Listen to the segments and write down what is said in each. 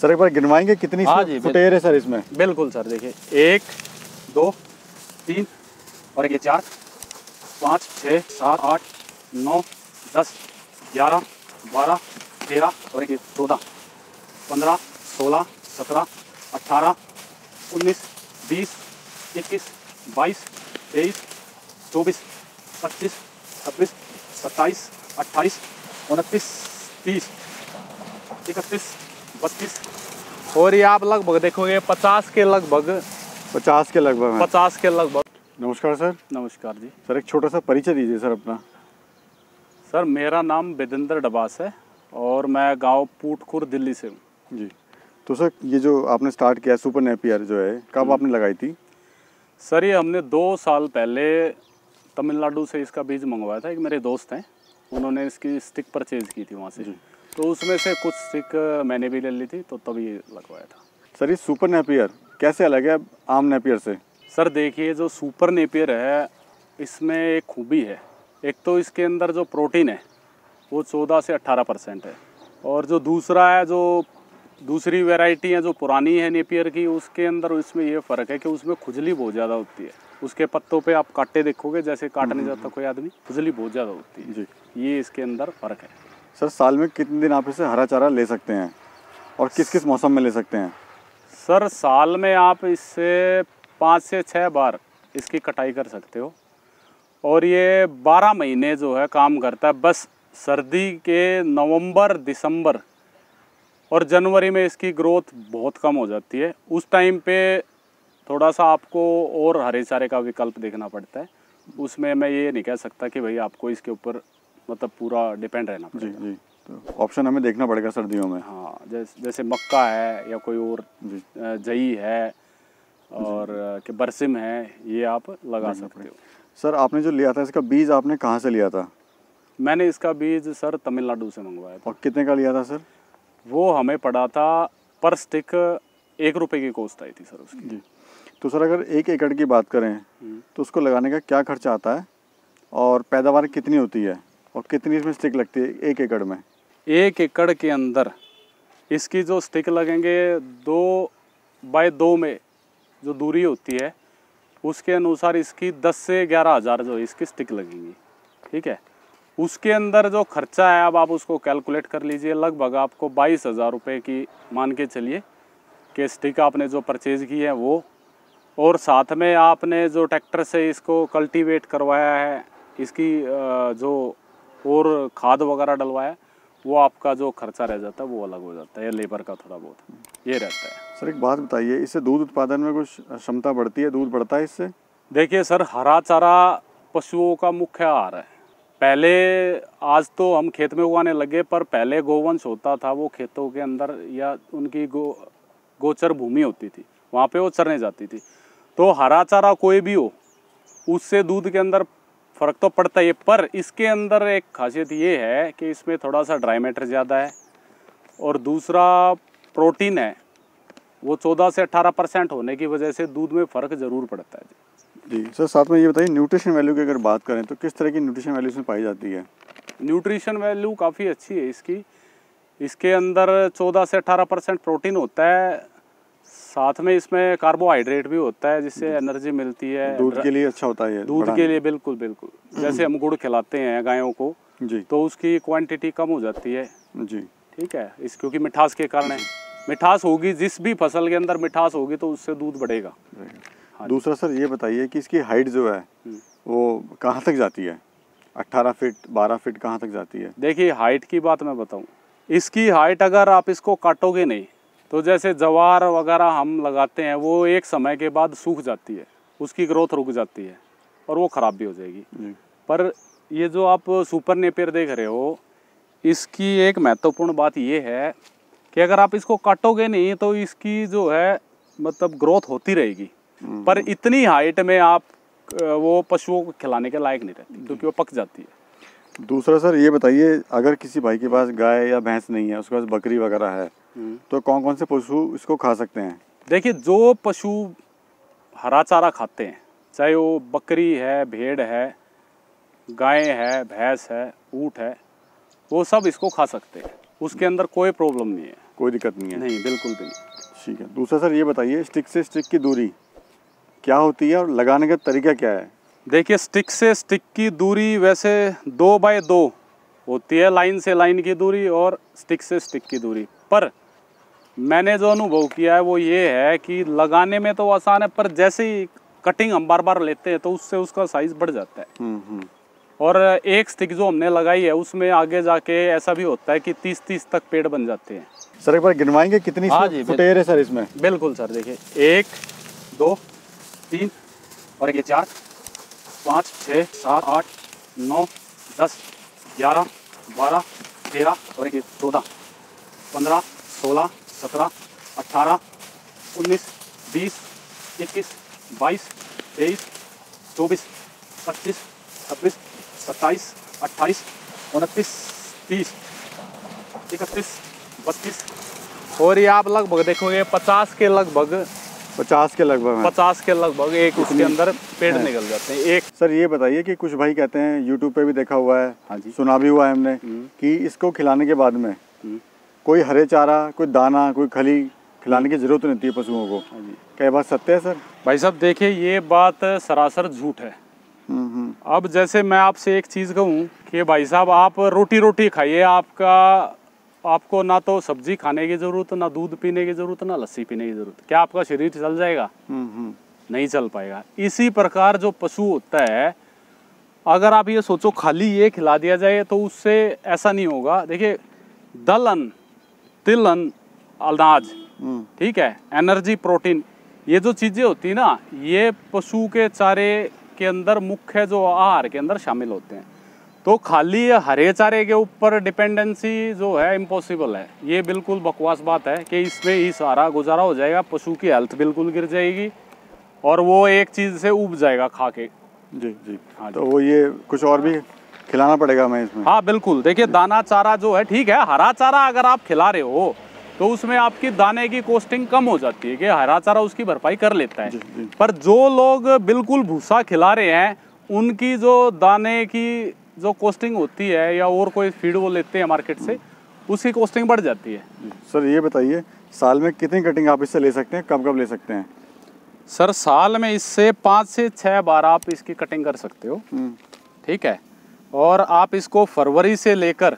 Sir एक बार गिनवाएँगे कितनी हाँ जी, फुटेर है सर इसमें? बिल्कुल सर देखिए एक दो तीन और ये चार पाँच छः सात आठ नौ दस ग्यारह बारह तेरह और एक ये चौदह पंद्रह सोलह सत्रह अट्ठारह उन्नीस बीस इक्कीस बाईस तेईस चौबीस पच्चीस छब्बीस सत्ताईस अट्ठाईस उनतीस तीस इकतीस बत्तीस और ये आप लगभग देखोगे पचास के लगभग। पचास के लगभग पचास के लगभग। नमस्कार सर। नमस्कार जी। सर एक छोटा सा परिचय दीजिए सर अपना। सर मेरा नाम विदेंद्र डबास है और मैं गाँव पूटखुर दिल्ली से हूँ। जी। तो सर ये जो आपने स्टार्ट किया सुपर नेपियर जो है कब हम्म। आपने लगाई थी? सर ये हमने दो साल पहले तमिलनाडु से इसका बीज मंगवाया था। एक मेरे दोस्त हैं उन्होंने इसकी स्टिक परचेज की थी वहाँ से। तो उसमें से कुछ स्टिक मैंने भी ले ली थी तो तभी लगवाया था। सर ये सुपर नेपियर कैसे अलग है आम नेपियर से? सर देखिए जो सुपर नेपियर है इसमें एक खूबी है। एक तो इसके अंदर जो प्रोटीन है वो चौदह से अट्ठारह परसेंट है। और जो दूसरा है जो दूसरी वैरायटी है जो पुरानी है नेपियर की उसके अंदर इसमें ये फ़र्क है कि उसमें खुजली बहुत ज़्यादा होती है। उसके पत्तों पे आप काटे देखोगे जैसे काटने जाता कोई आदमी खुजली बहुत ज़्यादा होती है। जी। ये इसके अंदर फ़र्क है। सर, साल में कितने दिन आप इसे हरा चारा ले सकते हैं? और किस किस मौसम में ले सकते हैं? सर, साल में आप इससे पाँच से छः बार इसकी कटाई कर सकते हो। और ये बारह महीने जो है काम करता है। बस सर्दी के नवंबर, दिसंबर और जनवरी में इसकी ग्रोथ बहुत कम हो जाती है। उस टाइम पे थोड़ा सा आपको और हरे चारे का विकल्प देखना पड़ता है। उसमें मैं ये नहीं कह सकता कि भाई आपको इसके ऊपर मतलब पूरा डिपेंड रहना जी पड़ेगा। जी। तो ऑप्शन हमें देखना पड़ेगा सर्दियों में। हाँ जैसे जैसे मक्का है या कोई और जई है और कि बरसिम है ये आप लगा सकते हो। सर आपने जो लिया था इसका बीज आपने कहाँ से लिया था? मैंने इसका बीज सर तमिलनाडु से मंगवाया था। और कितने का लिया था सर? वो हमें पड़ा था पर स्टिक एक रुपए की कॉस्ट आई थी सर उसकी। जी। तो सर अगर एक एकड़ की बात करें हम्म। तो उसको लगाने का क्या खर्चा आता है? और पैदावार कितनी होती है? और कितनी इसमें स्टिक लगती है? एक एकड़ में। एक एकड़ के अंदर। इसकी जो स्टिक लगेंगे दो बाय दो में जो दूरी होती है, उसके अनुसार इसकी दस से ग्यारह हज़ार जो इसकी स्टिक लगेंगी। ठीक है? उसके अंदर जो खर्चा है, अब आप उसको कैलकुलेट कर लीजिए। लगभग आपको बाईस हज़ार रुपये की मान के चलिए कि स्टिक आपने जो परचेज की है वो। और साथ में आपने जो ट्रैक्टर से इसको कल्टीवेट करवाया है, इसकी जो और खाद वगैरह डलवाया वो आपका जो खर्चा रह जाता है वो अलग हो जाता है या लेबर का थोड़ा बहुत ये रहता है। सर एक बात बताइए इससे दूध उत्पादन में कुछ क्षमता बढ़ती है दूध बढ़ता है इससे? देखिए सर हरा चारा पशुओं का मुख्य आहार है। पहले आज तो हम खेत में उगाने लगे पर पहले गोवंश होता था वो खेतों के अंदर या उनकी गो गोचर भूमि होती थी वहाँ पे वो चरने जाती थी। तो हरा चारा कोई भी हो उससे दूध के अंदर फ़र्क तो पड़ता ही है पर इसके अंदर एक खासियत ये है कि इसमें थोड़ा सा ड्राई मैटर ज़्यादा है और दूसरा प्रोटीन है वो चौदह से अट्ठारह परसेंट होने की वजह से दूध में फ़र्क ज़रूर पड़ता है। जी जी सर साथ में ये बताइए न्यूट्रिशन वैल्यू की अगर बात करें तो किस तरह की न्यूट्रिशन वैल्यू इसमें पाई जाती है? न्यूट्रिशन वैल्यू काफ़ी अच्छी है इसकी। इसके अंदर 14 से 18 परसेंट प्रोटीन होता है साथ में इसमें कार्बोहाइड्रेट भी होता है जिससे एनर्जी मिलती है दूध के लिए अच्छा होता है दूध के लिए बिल्कुल बिल्कुल। जैसे हम गुड़ खिलाते हैं गायों को जी। तो उसकी क्वांटिटी कम हो जाती है। जी। ठीक है? इस क्योंकि मिठास के कारण है। मिठास होगी जिस भी फ़सल के अंदर मिठास होगी तो उससे दूध बढ़ेगा। हाँ दूसरा सर ये बताइए कि इसकी हाइट जो है हम्म। वो कहाँ तक जाती है? 18 फीट 12 फीट कहाँ तक जाती है? देखिए हाइट की बात मैं बताऊँ। इसकी हाइट अगर आप इसको काटोगे नहीं तो जैसे जवार वगैरह हम लगाते हैं वो एक समय के बाद सूख जाती है उसकी ग्रोथ रुक जाती है और वो ख़राब भी हो जाएगी। पर ये जो आप सुपर नेपियर देख रहे हो इसकी एक महत्वपूर्ण बात ये है कि अगर आप इसको काटोगे नहीं तो इसकी जो है मतलब ग्रोथ होती रहेगी। पर इतनी हाइट में आप वो पशुओं को खिलाने के लायक नहीं रहती क्योंकि वो पक जाती है। दूसरा सर ये बताइए अगर किसी भाई के पास गाय या भैंस नहीं है उसके पास बकरी वगैरह है तो कौन कौन से पशु इसको खा सकते हैं? देखिए जो पशु हरा चारा खाते हैं चाहे वो बकरी है भेड़ है गाय है भैंस है ऊँट है वो सब इसको खा सकते हैं। उसके अंदर कोई प्रॉब्लम नहीं है। कोई दिक्कत नहीं है? नहीं बिल्कुल भी नहीं। ठीक है। दूसरा सर ये बताइए स्टिक से स्टिक की दूरी क्या होती है और लगाने का तरीका क्या है? देखिए स्टिक से स्टिक की दूरी वैसे दो बाय दो होती है लाइन से लाइन की दूरी और स्टिक से स्टिक की दूरी। पर मैंने जो अनुभव किया है वो ये है कि लगाने में तो आसान है पर जैसे ही कटिंग हम बार बार लेते हैं तो उससे उसका साइज़ बढ़ जाता है। हम्म हम्म। और एक स्टिक जो हमने लगाई है उसमें आगे जाके ऐसा भी होता है कि तीस तीस तक पेड़ बन जाते हैं। सर एक बार गिनवाएँगे कितनी हाँ जी, फुटेर है सर इसमें? बिल्कुल सर देखिए एक दो तीन और ये चार। पाँच, छः, सात, आठ, नौ, दस, ग्यारह, बारह, तेरह, और एक चौदह, पंद्रह, सोलह, सत्रह अट्ठारह उन्नीस, बीस, इक्कीस, बाईस, तेईस, चौबीस, पच्चीस, छब्बीस, सत्ताईस, अट्ठाईस, उनतीस, तीस, इकतीस, बत्तीस। और ये आप लगभग देखोगे, पचास के लगभग पचास के लगभग पचास के लगभग एक उसके अंदर पेड़ निकल जाते हैं। एक सर ये बताइए कि कुछ भाई कहते हैं यूट्यूब पे भी देखा हुआ है हाँ जी। सुना भी हुआ है हमने हम्म। कि इसको खिलाने के बाद में हम्म, कोई हरे चारा कोई दाना कोई खली खिलाने की ज़रूरत नहीं होती है पशुओं को। हाँ क्या ये बात सत्य है सर? भाई साहब देखिए ये बात सरासर झूठ है। हम्म हम्म। अब जैसे मैं आपसे एक चीज़ कहूँ कि भाई साहब आप रोटी रोटी खाइए आपका आपको ना तो सब्ज़ी खाने की ज़रूरत ना दूध पीने की ज़रूरत ना लस्सी पीने की ज़रूरत। क्या आपका शरीर चल जाएगा? हम्म हम्म। नहीं चल पाएगा। इसी प्रकार जो पशु होता है अगर आप ये सोचो खाली ये खिला दिया जाए तो उससे ऐसा नहीं होगा। देखिए दलहन तिलहन अनाज हम्म। ठीक है एनर्जी प्रोटीन ये जो चीज़ें होती ना ये पशु के चारे के अंदर मुख्य जो आहार के अंदर शामिल होते हैं। तो खाली ये हरे चारे के ऊपर डिपेंडेंसी जो है इम्पॉसिबल है। ये बिल्कुल बकवास बात है कि इसमें ही सारा गुजारा हो जाएगा पशु की हेल्थ बिल्कुल गिर जाएगी और वो एक चीज़ से उब जाएगा खा के जी जी। हाँ तो वो ये कुछ और भी खिलाना पड़ेगा हमें इसमें? हाँ बिल्कुल। देखिए दाना चारा जो है ठीक है हरा चारा अगर आप खिला रहे हो तो उसमें आपकी दाने की कॉस्टिंग कम हो जाती है कि हरा चारा उसकी भरपाई कर लेता है। जी, जी। पर जो लोग बिल्कुल भूसा खिला रहे हैं उनकी जो दाने की जो कॉस्टिंग होती है या और कोई फ़ीड वो लेते हैं मार्केट से उसकी कॉस्टिंग बढ़ जाती है। सर ये बताइए साल में कितनी कटिंग आप इससे ले सकते हैं? कब कब ले सकते हैं? सर साल में इससे पाँच से छः बार आप इसकी कटिंग कर सकते हो। हम्म। ठीक है? और आप इसको फरवरी से लेकर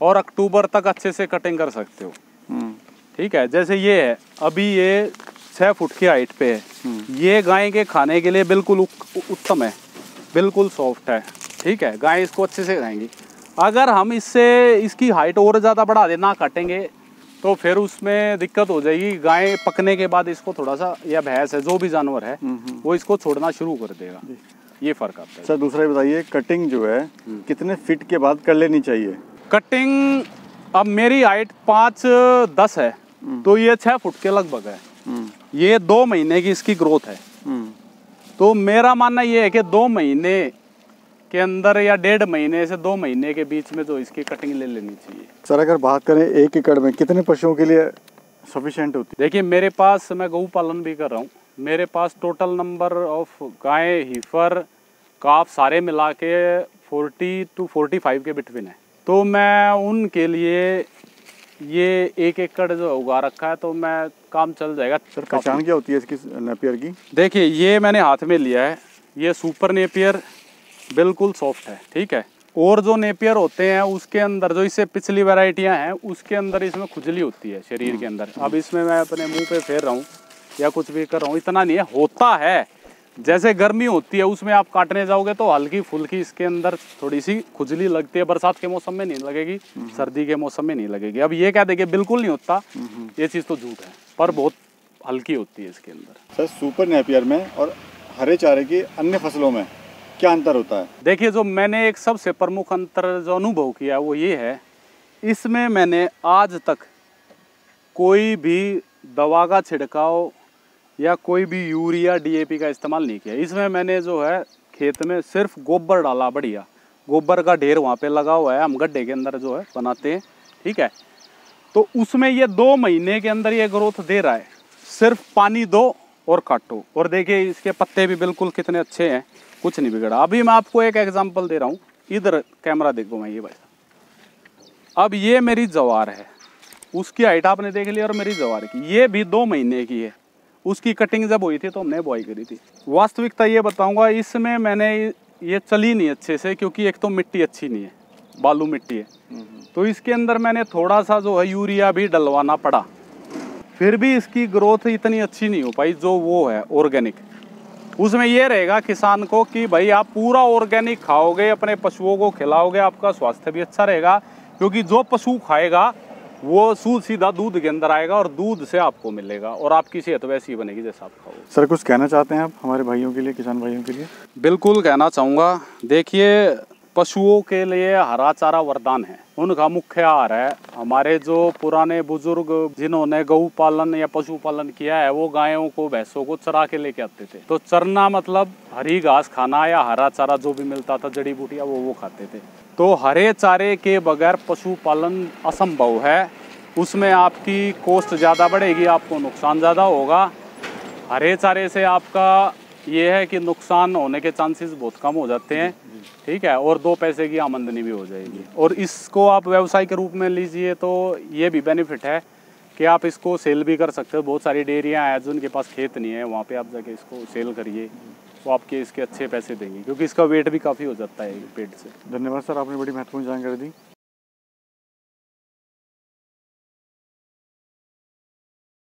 और अक्टूबर तक अच्छे से कटिंग कर सकते हो। हम्म। ठीक है? जैसे ये है अभी ये छः फुट की हाइट पे है। ये गाय के खाने के लिए बिल्कुल उत्तम है। बिल्कुल सॉफ्ट है। ठीक है गाय इसको अच्छे से खाएँगी अगर हम इससे इसकी हाइट और ज़्यादा बढ़ा दे ना काटेंगे तो फिर उसमें दिक्कत हो जाएगी। गाय पकने के बाद इसको थोड़ा सा या भैंस है जो भी जानवर है वो इसको छोड़ना शुरू कर देगा। ये फ़र्क आता है। सर दूसरा बताइए कटिंग जो है कितने फिट के बाद कर लेनी चाहिए? कटिंग अब मेरी हाइट पाँच दस है तो ये छः फुट के लगभग है। हम्म। ये दो महीने की इसकी ग्रोथ है। हम्म। तो मेरा मानना ये है कि दो महीने के अंदर या डेढ़ महीने से दो महीने के बीच में जो इसकी कटिंग ले लेनी चाहिए। सर अगर बात करें एक एकड़ में कितने पशुओं के लिए सफिशेंट होती? है देखिए मेरे पास मैं गऊ पालन भी कर रहा हूँ। मेरे पास टोटल नंबर ऑफ़ गाय हीफर काफ सारे मिला के फोर्टी टू फोर्टी फाइव के बिटवीन है। तो मैं उनके लिए ये एक एकड़ जो उगा रखा है तो मैं काम चल जाएगा। सर पहचान क्या होती है इसकी नेपियर की? देखिए ये मैंने हाथ में लिया है। ये सुपर नेपियर बिल्कुल सॉफ्ट है ठीक है। और जो नेपियर होते हैं उसके अंदर जो इससे पिछली वैरायटियाँ हैं उसके अंदर इसमें खुजली होती है शरीर के अंदर। अब इसमें मैं अपने मुँह पे फेर रहा हूँ या कुछ भी कर रहा हूँ इतना नहीं है होता है। जैसे गर्मी होती है उसमें आप काटने जाओगे तो हल्की फुल्की इसके अंदर थोड़ी सी खुजली लगती है। बरसात के मौसम में नहीं लगेगी सर्दी के मौसम में नहीं लगेगी। अब ये क्या देखिए बिल्कुल नहीं होता ये चीज़ तो झूठ है पर बहुत हल्की होती है इसके अंदर। सर सुपर नेपियर में और हरे चारे की अन्य फ़सलों में क्या अंतर होता है? देखिए, जो मैंने एक सबसे प्रमुख अंतर जो अनुभव किया, वो ये है, इसमें मैंने आज तक कोई भी दवा का छिड़काव या कोई भी यूरिया डीएपी का इस्तेमाल नहीं किया। इसमें मैंने जो है, खेत में सिर्फ़ गोबर डाला बढ़िया। गोबर का ढेर वहाँ पे लगा हुआ है, हम गड्ढे के अंदर जो है बनाते हैं, ठीक है? तो उसमें ये दो महीने के अंदर ये ग्रोथ दे रहा है। सिर्फ़ पानी दो और काटो। और देखिए इसके पत्ते भी बिल्कुल कितने अच्छे हैं। कुछ नहीं बिगड़ा। अभी मैं आपको एक एग्जांपल दे रहा हूँ। इधर कैमरा देखो मैं ये भाई साहब। अब ये मेरी जवार है। उसकी हाइट आपने देख ली और मेरी जवार की। ये भी दो महीने की है। उसकी कटिंग जब हुई थी तो हमने बुआई करी थी। वास्तविकता ये बताऊँगा इसमें मैंने ये चली नहीं अच्छे से क्योंकि एक तो मिट्टी अच्छी नहीं है। बालू मिट्टी है। तो इसके अंदर मैंने थोड़ा सा जो है यूरिया भी डलवाना पड़ा। फिर भी इसकी ग्रोथ इतनी अच्छी नहीं हो पाई जो वो है ऑर्गेनिक उसमें ये रहेगा किसान को कि भाई आप पूरा ऑर्गेनिक खाओगे अपने पशुओं को खिलाओगे आपका स्वास्थ्य भी अच्छा रहेगा क्योंकि जो पशु खाएगा वो सूद सीधा दूध के अंदर आएगा और दूध से आपको मिलेगा और आपकी सेहत वैसी बनेगी जैसा आप खाओगे। सर कुछ कहना चाहते हैं आप हमारे भाइयों के लिए किसान भाइयों के लिए? बिल्कुल कहना चाहूँगा। देखिए पशुओं के लिए हरा चारा वरदान है। उनका मुख्य आहार है। हमारे जो पुराने बुज़ुर्ग जिन्होंने गऊ पालन या पशुपालन किया है, वो गायों को, भैंसों को चरा के लेके आते थे। तो चरना मतलब हरी घास खाना या हरा चारा जो भी मिलता था, जड़ी बूटियाँ, वो वो खाते थे। तो हरे चारे के बगैर पशुपालन असंभव है। उसमें आपकी कॉस्ट ज़्यादा बढ़ेगी, आपको नुकसान ज़्यादा होगा। हरे चारे से आपका ये है कि नुकसान होने के चांसेस बहुत कम हो जाते हैं। ठीक है, और दो पैसे की आमदनी भी हो जाएगी। और इसको आप व्यवसाय के रूप में लीजिए तो ये भी बेनिफिट है कि आप इसको सेल भी कर सकते हो। बहुत सारी डेयरियाँ हैं, जिनके पास खेत नहीं है, वहाँ पे आप जाके इसको सेल करिए तो आपके इसके अच्छे पैसे देंगे, क्योंकि इसका वेट भी काफ़ी हो जाता है पेट से। धन्यवाद सर, आपने बड़ी महत्वपूर्ण जानकारी दी।